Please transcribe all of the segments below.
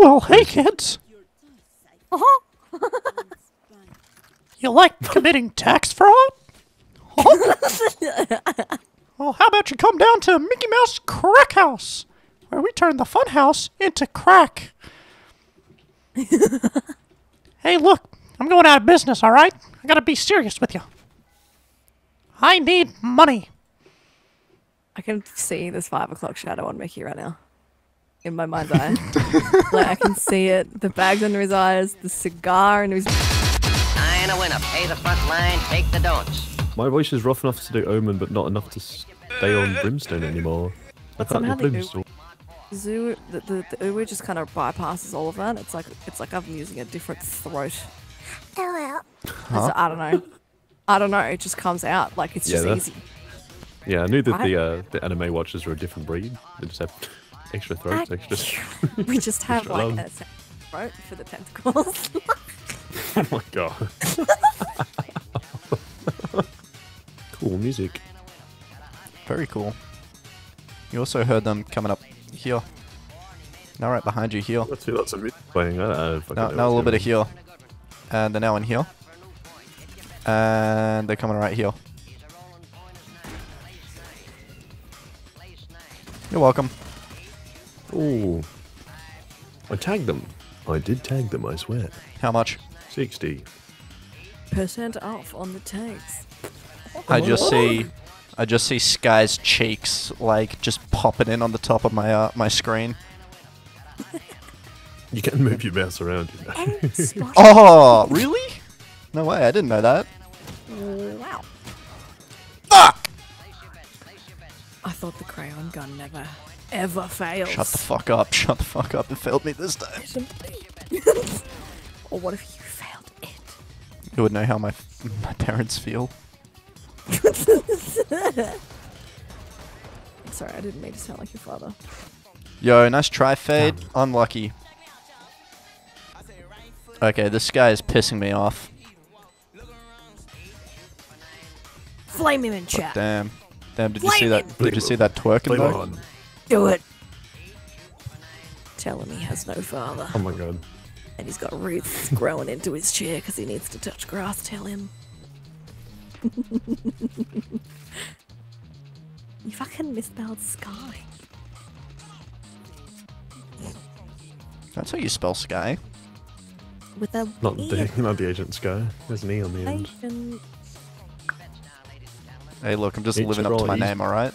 Well, hey kids. Uh-huh. You like committing tax fraud? Huh? well, how about you come down to Mickey Mouse Crack House, where we turn the fun house into crack. hey, look, I'm going out of business, all right? I gotta be serious with you. I need money. I can see this five o'clock shadow on Mickey right now. In my mind's eye. like I can see it. The bags under his eyes, the cigar in his Nine a winner. Pay the front line, take the don'ts. My voice is rough enough to do Omen, but not enough to stay on Brimstone anymore. I can't somehow do they do- Brimstone. zoo the, the, the Uwe just kind of bypasses all of that. It's like it's like I'm using a different throat. So, I don't know. I don't know. It just comes out like it's Yeah, just that- easy. Yeah, I knew that I- the uh, the anime watchers were a different breed. They just have extra throats, extra. We just have Extra like long. a throat for the tentacles. oh my god. cool music. Very cool. You also heard them coming up here. Now right behind you here. I see lots of music playing. I don't fucking Now, now a little bit of going here. And they're now in here. And they're coming right here. You're welcome. On. Ooh. I tagged them. I did tag them, I swear. How much? 60. Percent off on the tags. I just see, I just see Sky's cheeks like just popping in on the top of my uh, my screen. You can move your mouse around, you know. Oh, really? No way! I didn't know that. wow. Fuck! I thought the crayon gun never, ever fails. Shut the fuck up! Shut the fuck up! It failed me this time. or what if you failed it? You would know how my my parents feel. Sorry, I didn't mean to sound like your father. Yo, nice try, Fade. Unlucky. Okay, this guy is pissing me off. Flame him in But chat. damn. Damn, did you see that? Did you see that twerking Flame though? on. Do it. Tell him he has no father. Oh my god. And he's got roots growing into his chair because he needs to touch grass. Tell him. you fucking misspelled sky. That's how you spell sky. With a Not E. the, not the Agent Skye. There's an E on the end. Hey, look, I'm just It's living up to my right. name, alright?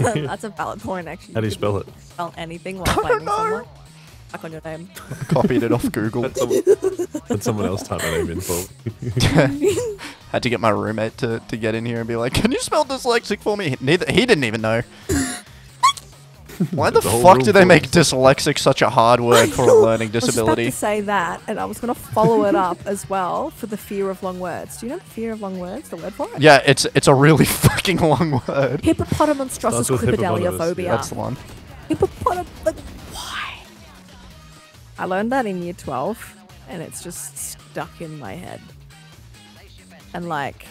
That's a valid point, actually. How do you spell it? spell anything while blaming someone? Back on your name. Copied it off Google. Had someone, had someone else type my name in for Had to get my roommate to, to get in here and be like, "Can you spell dyslexic for me?" Neither he didn't even know. Why the The fuck do they make dyslexic such a hard word for a learning I was just disability? about to say that, and I was going to follow it up as well for the fear of long words. Do you know the fear of long words? The word for it? Yeah, it's it's a really fucking long word. Hippopotamonstrosus Starts with hippopotamus, cribidaliophobia. yeah. That's the one. Hippopotam. Like, why? I learned that in year 12, and it's just stuck in my head. And like,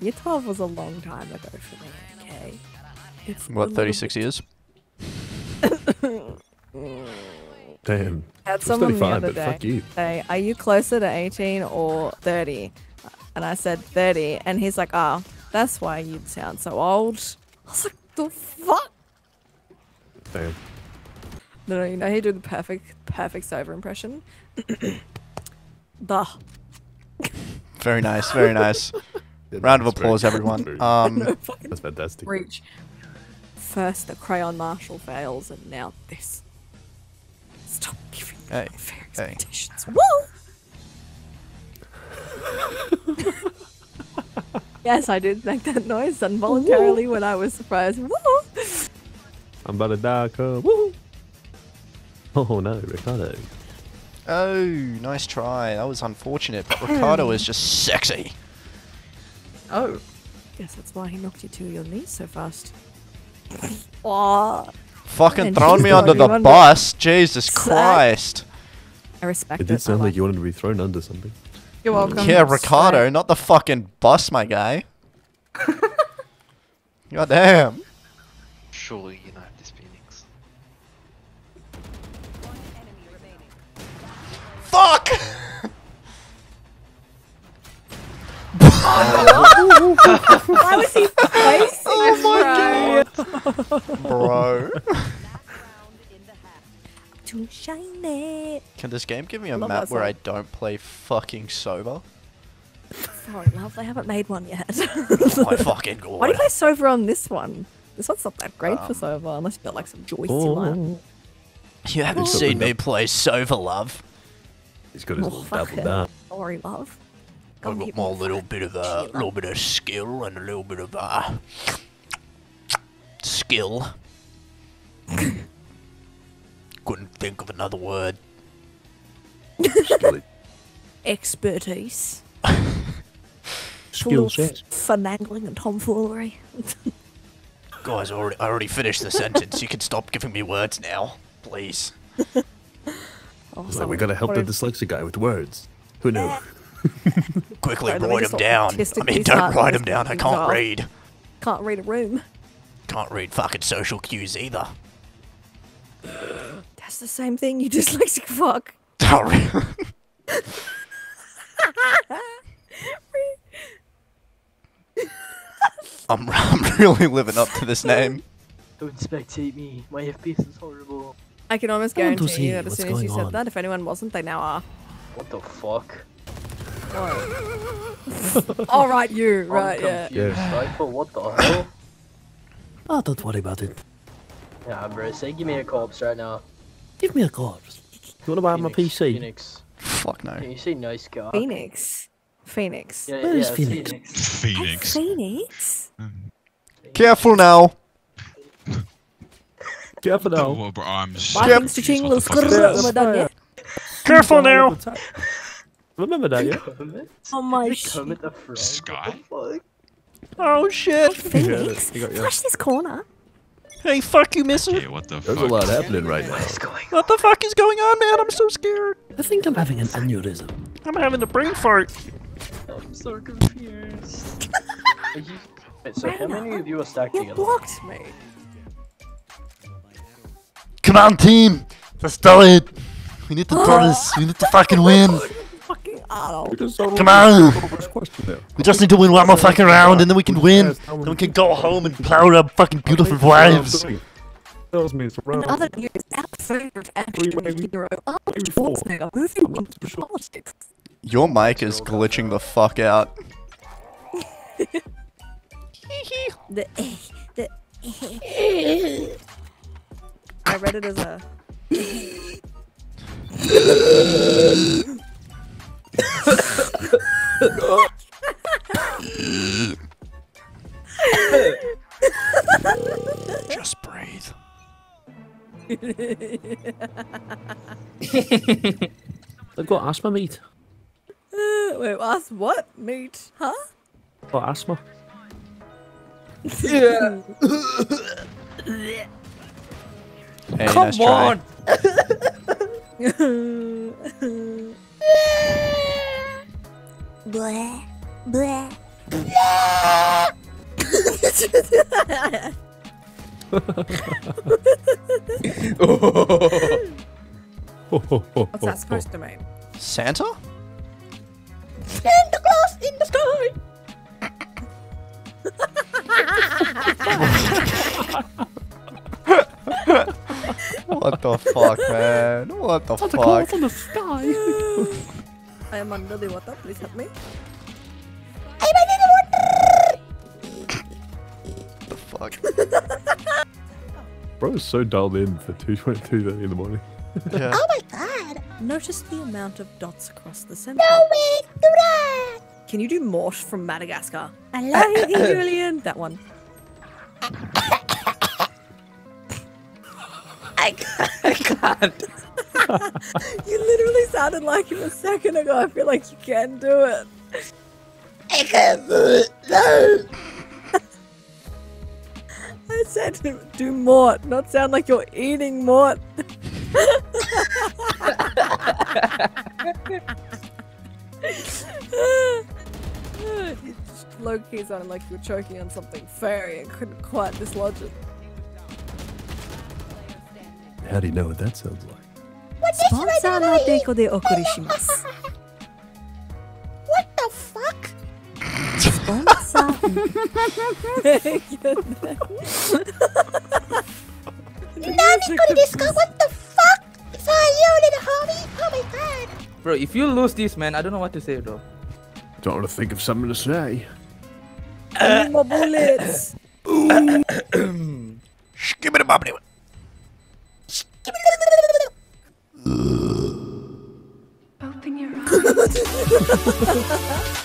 year 12 was a long time ago for me, okay? It's What, 36 years? Damn. I had It's someone the 35, other but day fuck you. say, "Are you closer to 18 or 30?" And I said 30, and he's like, "Oh, that's why you sound so old." I was like, "The fuck?" Damn. No, no, you know he did the perfect, perfect Sova impression. the Very nice, very nice. Round of applause, everyone. very- Um, That's fantastic. reach. First, the crayon marshal fails, and now this. Stop giving me Hey, unfair hey. expectations. Woo! yes, I did make that noise involuntarily when I was surprised. Woo! I'm about to die, cub. Woo! Oh no, Ricardo. oh, nice try. That was unfortunate, but Ricardo is just sexy. Oh. Guess that's why he knocked you to your knees so fast. Oh, Fucking thrown me under the under. bus. Jesus Sack. Christ. I respect It it. did sound like like you wanted to be thrown under something. You're welcome. Yeah, Ricardo, sorry. not the fucking bus, my guy. God damn. Surely you know this Phoenix. fuck? Why was he facing Oh my god! Bro. Too shiny. Can this game give me a map where I don't play fucking Sova? Sorry, love, they haven't made one yet. Oh my fucking god. Why do you play Sova on this one? This one's not that great Um, for Sova, unless you've got like some joystick Oh. You haven't seen me play Sova, love. he's got his Oh, little double down. Sorry, love. I've got my little bit of a little bit of skill and a little bit of uh skill. Couldn't think of another word. Expertise. Skill set. finagling and tomfoolery. Guys, I already, I already finished the sentence. You can stop giving me words now, please. Oh, Like, we gotta help the dyslexic guy with words. Who knew? Quickly Sorry, let me write just them down. I mean, don't write them down. I can't read. Can't read a room. Can't read fucking social cues either. That's the same thing, you dyslexic fuck. Sorry. I'm, I'm really living up to this name. Don't spectate me. My FPS is horrible. I can almost I want to guarantee see you that as soon as you said on. that, if anyone wasn't, they now are. What the fuck? All right, you. Right, I'm yeah. confused. Cypher, what the hell? Oh, don't worry about it. Yeah, bro, say give me a corpse right now. Give me a corpse. You wanna buy my PC? Phoenix. Fuck no. Can you say nice guy? Phoenix. Phoenix. Yeah, Where is yeah, Phoenix? Phoenix. Phoenix? Careful now. Careful now. well, bro, I'm yet? Careful now. Remember that, yeah? Oh my Is it shit. The Frog? Sky? What the fuck? Oh shit. Oh, Phoenix? you. Flash this corner. Hey, fuck you, mister. Okay, what the There's a fuck? lot happening right now. What's? What the fuck is going on, man? I'm so scared. I think I'm having an aneurysm. I'm having a brain fart. I'm so confused. You... Wait, so how many of you are stacked You together? blocked me. Come on, team. Let's do it. We need to do this. We need to fucking win. Fucking Arnold. Come on. First question there. We just need to win one more fucking round, and then we can win. Then we can go home and plow our fucking beautiful wives. Tells me it's around. Another news. Our favorite action hero, Arnold. Schwarzenegger, moving into politics. Your mic is glitching the fuck out. The the. I read it as a. Just breathe. I've got asthma, mate. Wait, ask what? Meat? Huh? Got asthma. Hey, nice try. Blah. Blah. What's that supposed to mean? Santa? Santa Claus in the sky. What the fuck, man? What the fuck? the sky. I am under the water. Please help me. the fuck? Bro is so dialed in for 2.22 in the morning. Yeah. Oh my god. Notice the amount of dots across the center. No way, do that. Can you do Mort from Madagascar? I love you, Julien. That one. I can't. I can't. you literally sounded like him a second ago. I feel like you can do it. I can't do it. No. I said do Mort, not sound like you're eating Mort. you just low key sounded like you were choking on something fairy and couldn't quite dislodge it. How do you know what that sounds like? this スポンサーの提供でお送りします。 What the fuck? スポンサー。何これですか What the fuck? So you little homie? Oh my god. Bro, if you lose this, man, I don't know what to say, bro. Trying to think of something to say. I need more bullets. Skibbity-bobbity. Open your eyes.